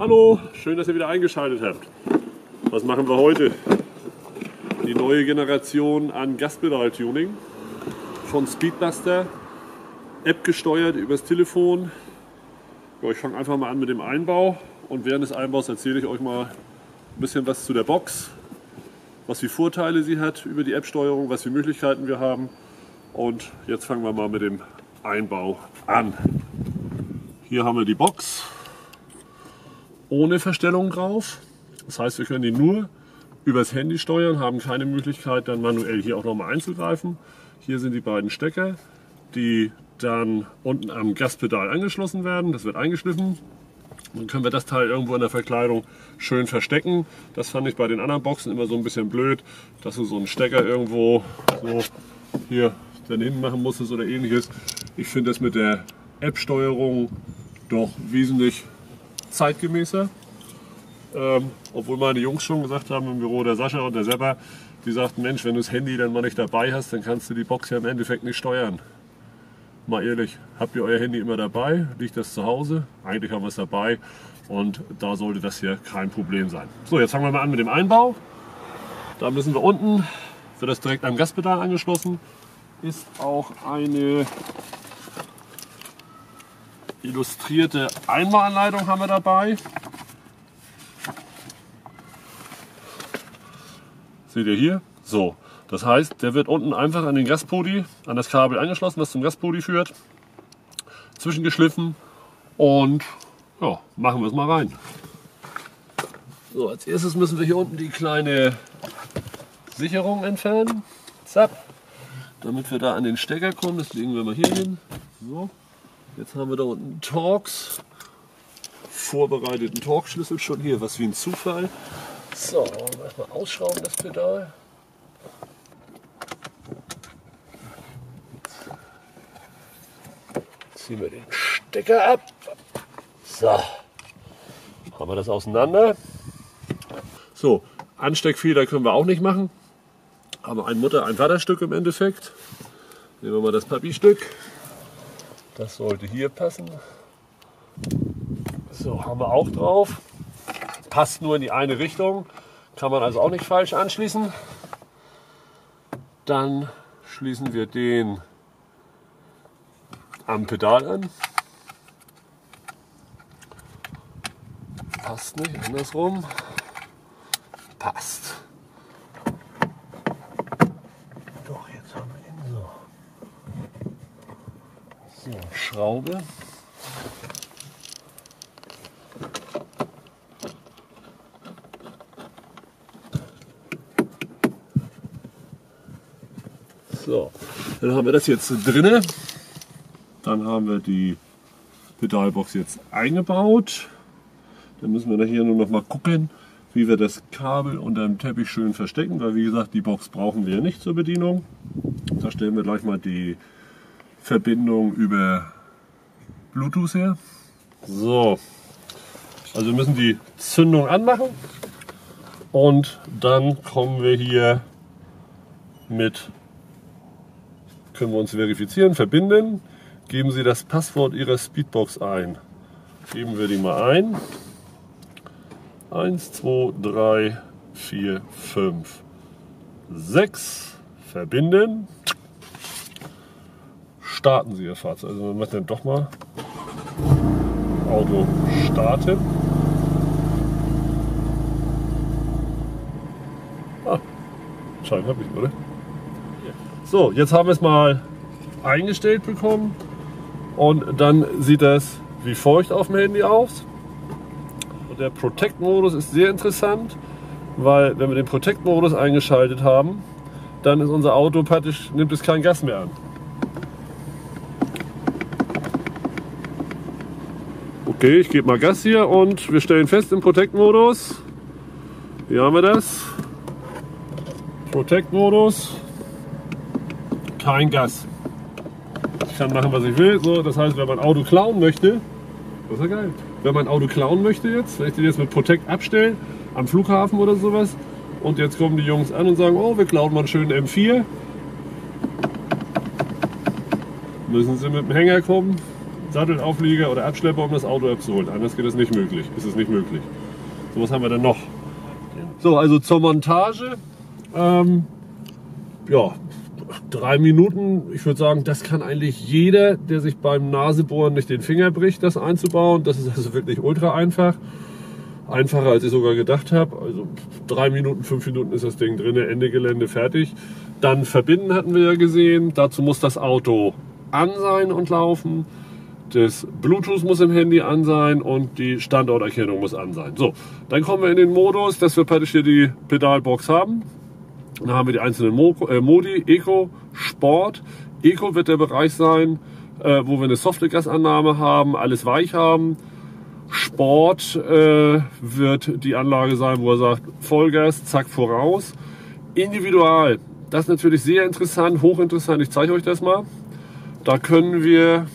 Hallo, schön, dass ihr wieder eingeschaltet habt. Was machen wir heute? Die neue Generation an Gaspedal-Tuning von Speedbuster, App gesteuert übers Telefon. Ich fange einfach mal an mit dem Einbau und während des Einbaus erzähle ich euch mal ein bisschen was zu der Box, was für Vorteile sie hat über die App-Steuerung, was für Möglichkeiten wir haben. Und jetzt fangen wir mal mit dem Einbau an. Hier haben wir die Box ohne Verstellung drauf. Das heißt, wir können die nur übers Handy steuern, haben keine Möglichkeit dann manuell hier auch nochmal einzugreifen. Hier sind die beiden Stecker, die dann unten am Gaspedal angeschlossen werden. Das wird eingeschliffen. Dann können wir das Teil irgendwo in der Verkleidung schön verstecken. Das fand ich bei den anderen Boxen immer so ein bisschen blöd, dass du so einen Stecker irgendwo so hier daneben machen musstest oder ähnliches. Ich finde das mit der App-Steuerung doch wesentlich zeitgemäßer. Ähm, obwohl meine Jungs schon gesagt haben im Büro, der Sascha und der Sepper, die sagten, Mensch, wenn du das Handy dann mal nicht dabei hast, dann kannst du die Box ja im Endeffekt nicht steuern. Mal ehrlich, habt ihr euer Handy immer dabei? Liegt das zu Hause? Eigentlich haben wir es dabei und da sollte das hier kein Problem sein. So, jetzt fangen wir mal an mit dem Einbau. Da müssen wir unten, wird das direkt am Gaspedal angeschlossen, ist auch eine illustrierte Einbauanleitung haben wir dabei. Seht ihr hier? So, das heißt, der wird unten einfach an den Gaspodi, an das Kabel angeschlossen, was zum Gaspodi führt, zwischengeschliffen und ja, machen wir es mal rein. So, als erstes müssen wir hier unten die kleine Sicherung entfernen. Zapp. Damit wir da an den Stecker kommen, das legen wir mal hier hin. So. Jetzt haben wir da unten Torx, vorbereiteten Torx-Schlüssel schon hier, was wie ein Zufall. So, erstmal ausschrauben das Pedal. Ziehen wir den Stecker ab. So, haben wir das auseinander. So, Ansteckfeder können wir auch nicht machen. Haben ein Mutter-, ein Vaterstück im Endeffekt. Nehmen wir mal das Papi-Stück. Das sollte hier passen. So, haben wir auch drauf. Passt nur in die eine Richtung. Kann man also auch nicht falsch anschließen. Dann schließen wir den am Pedal an. Passt nicht, andersrum. Passt. Doch, jetzt haben wir ihn so. So, Schraube. So, dann haben wir das jetzt drinne. Dann haben wir die Pedalbox jetzt eingebaut. Dann müssen wir hier nur noch mal gucken, wie wir das Kabel unter dem Teppich schön verstecken, weil wie gesagt, die Box brauchen wir nicht zur Bedienung. Da stellen wir gleich mal die Verbindung über Bluetooth her. So, also wir müssen die Zündung anmachen und dann kommen wir hier mit, können wir uns verifizieren, verbinden. Geben Sie das Passwort Ihrer Speedbox ein. Geben wir die mal ein. 1, 2, 3, 4, 5, 6. Verbinden starten Sie Ihr Fahrzeug. Also wir machen dann doch mal Auto starten. Ah, Schein habe ich, oder? So, jetzt haben wir es mal eingestellt bekommen und dann sieht das wie feucht auf dem Handy aus. Und der Protect-Modus ist sehr interessant, weil wenn wir den Protect-Modus eingeschaltet haben, dann ist unser Auto praktisch, nimmt es kein Gas mehr an. Okay, ich gebe mal Gas hier und wir stellen fest im Protect-Modus. Hier haben wir das. Protect-Modus. Kein Gas. Ich kann machen, was ich will. So, das heißt, wenn man ein Auto klauen möchte, das ist ja geil. Wenn man ein Auto klauen möchte jetzt, wenn ich den jetzt mit Protect abstelle, am Flughafen oder sowas, und jetzt kommen die Jungs an und sagen, oh, wir klauen mal einen schönen M4. Müssen sie mit dem Hänger kommen, Sattelauflieger oder Abschlepper, um das Auto abzuholen. Anders geht es nicht möglich. Ist es nicht möglich. So, was haben wir denn noch? So, also zur Montage. Ähm, ja, drei Minuten. Ich würde sagen, das kann eigentlich jeder, der sich beim Nasebohren nicht den Finger bricht, das einzubauen. Das ist also wirklich ultra einfach. Einfacher, als ich sogar gedacht habe. Also drei Minuten, fünf Minuten ist das Ding drin, Ende Gelände fertig. Dann verbinden hatten wir ja gesehen. Dazu muss das Auto an sein und laufen. Das Bluetooth muss im Handy an sein und die Standorterkennung muss an sein. So, dann kommen wir in den Modus, dass wir praktisch hier die Pedalbox haben. Dann haben wir die einzelnen äh, Modi, Eco, Sport. Eco wird der Bereich sein, äh, wo wir eine softe Gasannahme haben, alles weich haben. Sport äh, wird die Anlage sein, wo er sagt, Vollgas, zack, voraus. Individual, das ist natürlich sehr interessant, hochinteressant. Ich zeige euch das mal. Da können wir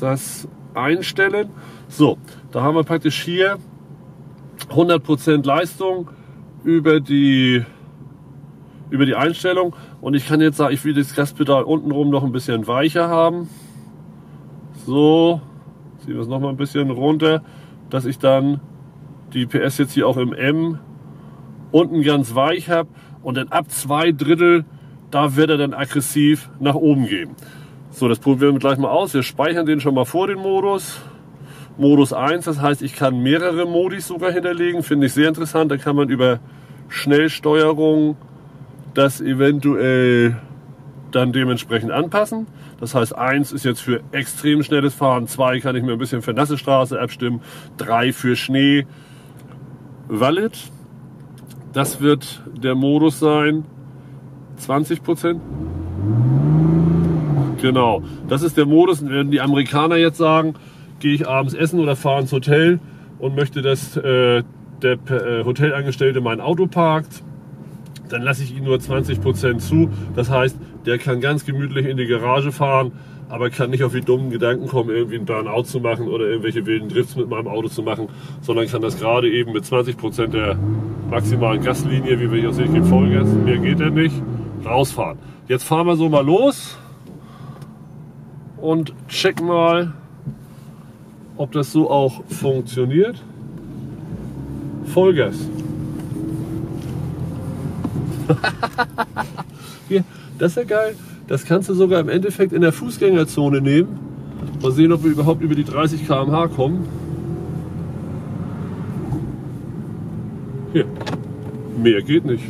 das einstellen. So, da haben wir praktisch hier 100% Leistung über die, über die Einstellung. Und ich kann jetzt sagen, ich will das Gaspedal untenrum noch ein bisschen weicher haben. So, ziehen wir es noch mal ein bisschen runter, dass ich dann die PS jetzt hier auch im M unten ganz weich habe und dann ab zwei Drittel, da wird er dann aggressiv nach oben gehen. So, das probieren wir gleich mal aus. Wir speichern den schon mal vor den Modus. Modus 1, das heißt, ich kann mehrere Modis sogar hinterlegen. Finde ich sehr interessant. Da kann man über Schnellsteuerung das eventuell dann dementsprechend anpassen. Das heißt, 1 ist jetzt für extrem schnelles Fahren, 2 kann ich mir ein bisschen für nasse Straße abstimmen, 3 für Schnee. Valid. Das wird der Modus sein. 20 Prozent. Genau, das ist der Modus. Wenn die Amerikaner jetzt sagen, gehe ich abends essen oder fahre ins Hotel und möchte, dass äh, der äh, Hotelangestellte mein Auto parkt, dann lasse ich ihn nur 20% zu. Das heißt, der kann ganz gemütlich in die Garage fahren, aber kann nicht auf die dummen Gedanken kommen, irgendwie ein Burnout zu machen oder irgendwelche wilden Drifts mit meinem Auto zu machen, sondern kann das gerade eben mit 20% der maximalen Gaslinie, wie wir hier sehen, Vollgas, mehr geht er nicht, rausfahren. Jetzt fahren wir so mal los und checken mal, ob das so auch funktioniert. Vollgas. Hier, das ist ja geil. Das kannst du sogar im Endeffekt in der Fußgängerzone nehmen. Mal sehen, ob wir überhaupt über die 30 km/h kommen. Hier, mehr geht nicht.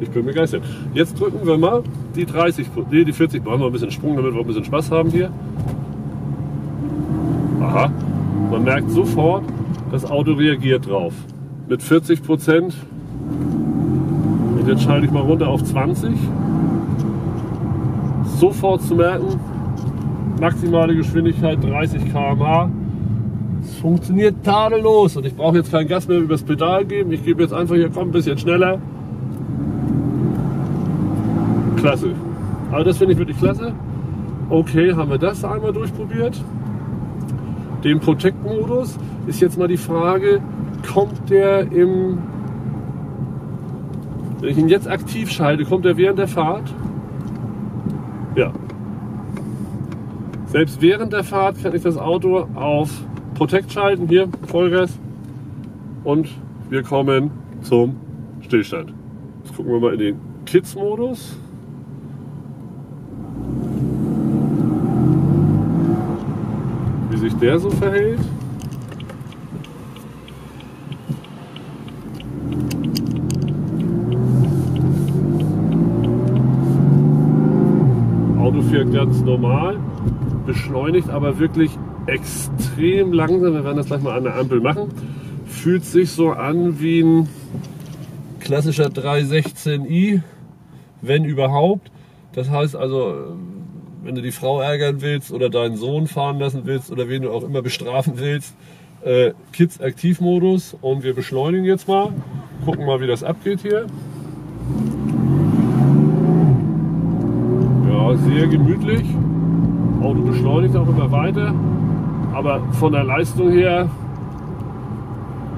Ich bin begeistert. Jetzt drücken wir mal die 30, nee, die 40. Machen wir ein bisschen Sprung, damit wir ein bisschen Spaß haben hier. Aha, man merkt sofort, das Auto reagiert drauf. Mit 40 Prozent. Jetzt schalte ich mal runter auf 20. Sofort zu merken, maximale Geschwindigkeit 30 km/h. Es funktioniert tadellos und ich brauche jetzt kein Gas mehr übers Pedal geben. Ich gebe jetzt einfach hier, komm, ein bisschen schneller klasse. Also das finde ich wirklich klasse. Okay, haben wir das einmal durchprobiert. Den Protect-Modus ist jetzt mal die Frage, kommt der im, wenn ich ihn jetzt aktiv schalte, kommt er während der Fahrt? Ja. Selbst während der Fahrt kann ich das Auto auf Protect schalten, hier Vollgas und wir kommen zum Stillstand. Jetzt gucken wir mal in den Kids-Modus. Sich der so verhält. Auto fährt ganz normal, beschleunigt aber wirklich extrem langsam. Wir werden das gleich mal an der Ampel machen. Fühlt sich so an wie ein klassischer 316i, wenn überhaupt. Das heißt also, wenn du die Frau ärgern willst oder deinen Sohn fahren lassen willst oder wen du auch immer bestrafen willst, äh, Kids Aktivmodus und wir beschleunigen jetzt mal, gucken mal wie das abgeht hier. Ja, sehr gemütlich. Auto beschleunigt auch immer weiter, aber von der Leistung her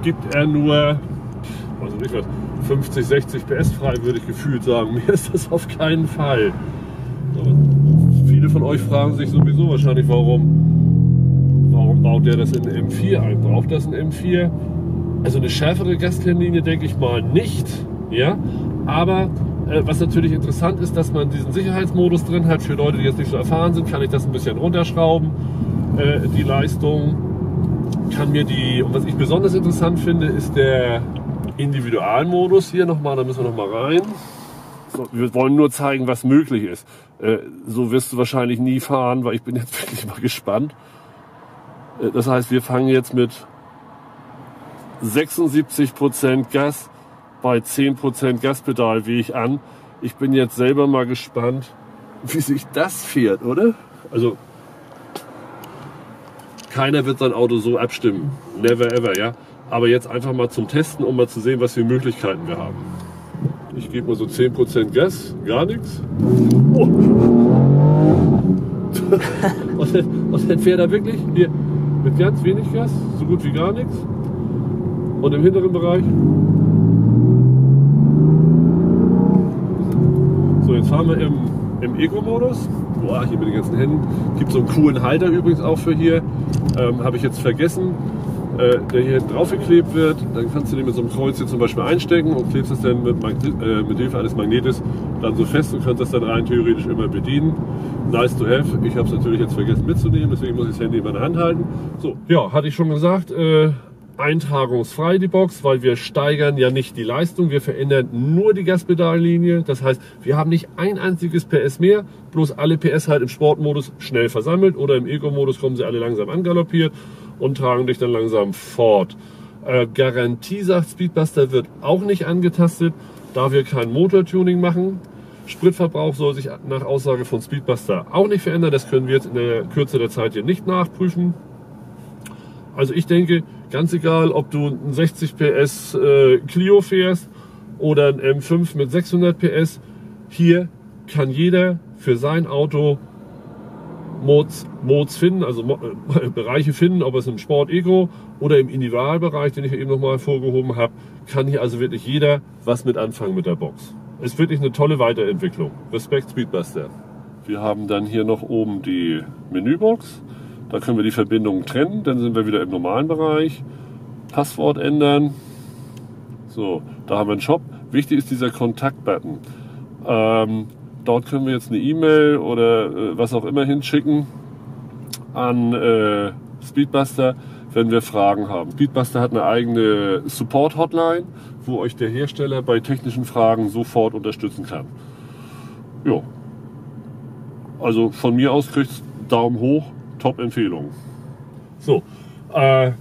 gibt er nur also nicht was, 50, 60 PS frei, würde ich gefühlt sagen. Mehr ist das auf keinen Fall. So. Von euch fragen sich sowieso wahrscheinlich, warum der das in M4 einbraucht, das ein M4. Also eine schärfere Gaskennlinie denke ich mal nicht. Ja, aber äh, was natürlich interessant ist, dass man diesen Sicherheitsmodus drin hat. Für Leute, die jetzt nicht so erfahren sind, kann ich das ein bisschen runterschrauben. Äh, die Leistung kann mir die, und was ich besonders interessant finde, ist der Individualmodus hier nochmal. Da müssen wir nochmal rein. So, wir wollen nur zeigen, was möglich ist. Äh, so wirst du wahrscheinlich nie fahren, weil ich bin jetzt wirklich mal gespannt. Äh, das heißt, wir fangen jetzt mit 76% Gas bei 10% Gaspedalweg an. Ich bin jetzt selber mal gespannt, wie sich das fährt, oder? Also, keiner wird sein Auto so abstimmen. Never ever, ja. Aber jetzt einfach mal zum Testen, um mal zu sehen, was für Möglichkeiten wir haben. Ich gebe mal so 10% Gas, gar nichts. Oh. und, dann, fährt er wirklich hier mit ganz wenig Gas, so gut wie gar nichts. Und im hinteren Bereich. So, jetzt fahren wir im, im Eco-Modus. Boah, hier mit den ganzen Händen. Gibt so einen coolen Halter übrigens auch für hier. Ähm, Habe ich jetzt vergessen äh, der hier drauf geklebt wird. Dann kannst du den mit so einem Kreuz hier zum Beispiel einstecken und klebst es dann mit, äh, mit Hilfe eines Magnetes dann so fest und kannst das dann rein theoretisch immer bedienen. Nice to have. Ich habe es natürlich jetzt vergessen mitzunehmen, deswegen muss ich das Handy in meiner Hand halten. So, ja, hatte ich schon gesagt. Äh, eintragungsfrei die Box, weil wir steigern ja nicht die Leistung, wir verändern nur die Gaspedallinie. Das heißt, wir haben nicht ein einziges PS mehr, bloß alle PS halt im Sportmodus schnell versammelt oder im Eco-Modus kommen sie alle langsam angaloppiert und tragen dich dann langsam fort. Äh, Garantie sagt Speedbuster wird auch nicht angetastet, da wir kein Motortuning machen. Spritverbrauch soll sich nach Aussage von Speedbuster auch nicht verändern. Das können wir jetzt in der Kürze der Zeit hier nicht nachprüfen. Also ich denke, ganz egal, ob du einen 60 PS äh, Clio fährst oder ein M5 mit 600 PS, hier kann jeder für sein Auto Modes, Modes finden, also äh, Bereiche finden, ob es im Sport Eco oder im Individualbereich, den ich eben nochmal hervorgehoben habe, kann hier also wirklich jeder was mit anfangen mit der Box. Ist wirklich eine tolle Weiterentwicklung. Respekt Speedbuster. Wir haben dann hier noch oben die Menübox. Da können wir die Verbindungen trennen, dann sind wir wieder im normalen Bereich. Passwort ändern. So, da haben wir einen Shop. Wichtig ist dieser Kontaktbutton. Ähm, Dort können wir jetzt eine E-Mail oder äh, was auch immer hinschicken an äh, Speedbuster, wenn wir Fragen haben. Speedbuster hat eine eigene Support-Hotline, wo euch der Hersteller bei technischen Fragen sofort unterstützen kann. Ja. Also von mir aus kriegt Daumen hoch, Top-Empfehlung. So, äh,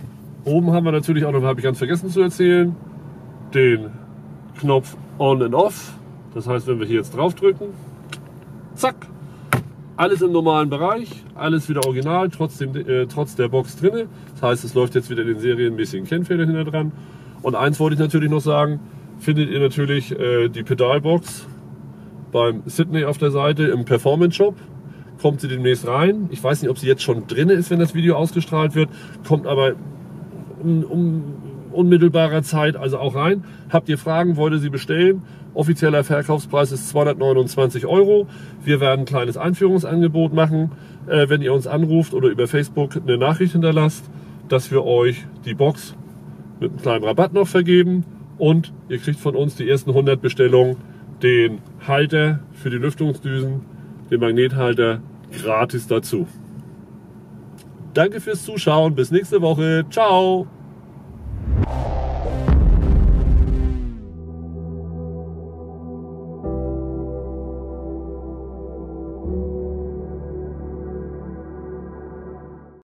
oben haben wir natürlich auch noch, habe ich ganz vergessen zu erzählen, den Knopf On and Off. Das heißt, wenn wir hier jetzt drauf drücken, Zack. Alles im normalen Bereich, alles wieder original, trotzdem, äh, trotz der Box drinne. Das heißt, es läuft jetzt wieder den serienmäßigen Kennfehler hinter dran. Und eins wollte ich natürlich noch sagen, findet ihr natürlich äh, die Pedalbox beim Sydney auf der Seite im Performance Shop. Kommt sie demnächst rein. Ich weiß nicht, ob sie jetzt schon drin ist, wenn das Video ausgestrahlt wird. Kommt aber um, um unmittelbarer Zeit also auch rein. Habt ihr Fragen, wollt ihr sie bestellen? Offizieller Verkaufspreis ist 229 Euro. Wir werden ein kleines Einführungsangebot machen, äh, wenn ihr uns anruft oder über Facebook eine Nachricht hinterlasst, dass wir euch die Box mit einem kleinen Rabatt noch vergeben und ihr kriegt von uns die ersten 100 Bestellungen den Halter für die Lüftungsdüsen, den Magnethalter gratis dazu. Danke fürs Zuschauen. Bis nächste Woche. Ciao.